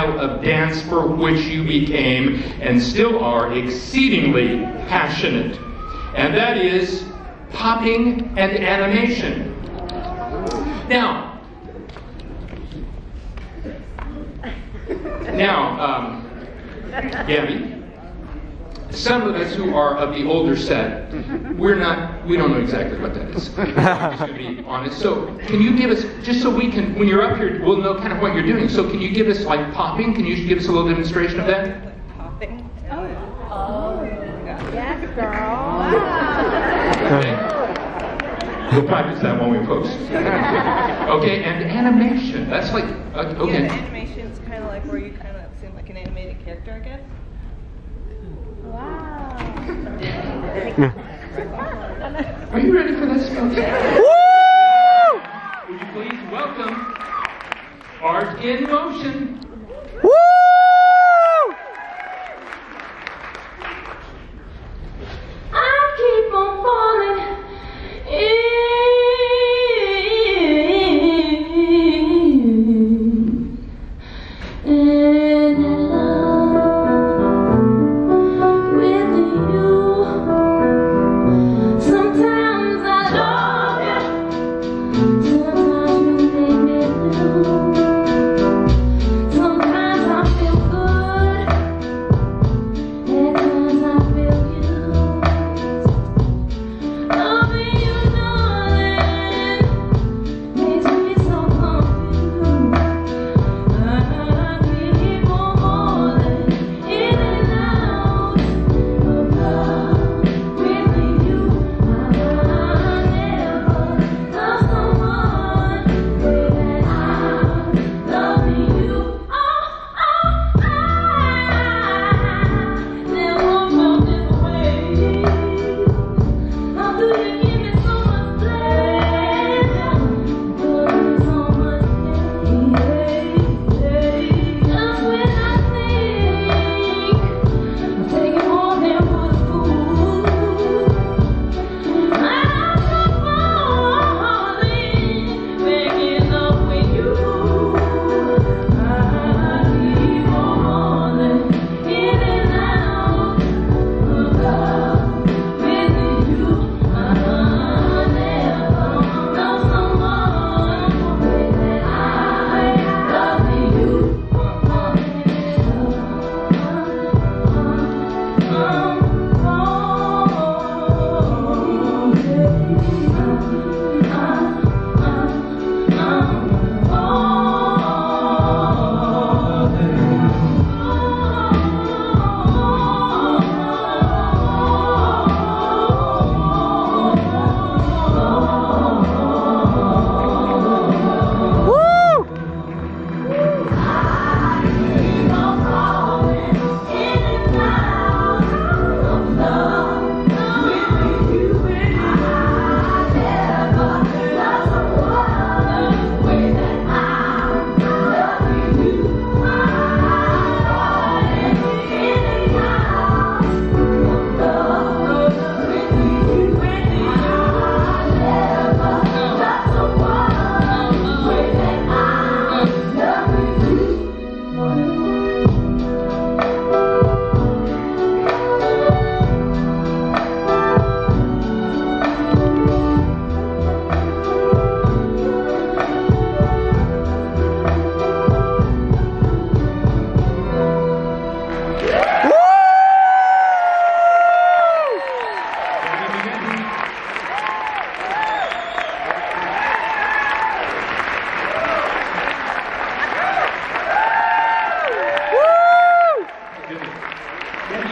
style of dance for which you became and still are exceedingly passionate. And that is popping and animation. Now, now, um, Gabbi, some of us who are of the older set, we're not, we don't know exactly what that is. I'm just going to be honest. So, can you give us, just so we can, when you're up here, we'll know kind of what you're doing. So, can you give us like popping? Can you give us a little demonstration of that? Popping. Oh. Yes, girl. Okay. We'll practice that when we post. Okay, and animation. That's like, uh, Yeah, okay. the animation's kind of like where you kind of seem like an animated character, I guess. Wow. Are you ready for this, folks? Would you please welcome Art in Motion.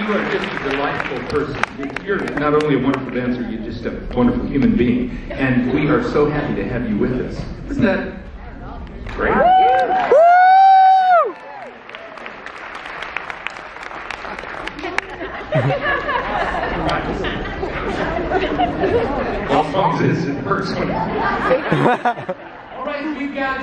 You are just a delightful person. You're not only a wonderful dancer, you're just a wonderful human being. And we are so happy to have you with us. Isn't that great? Alphonse is in person. All right, we've got.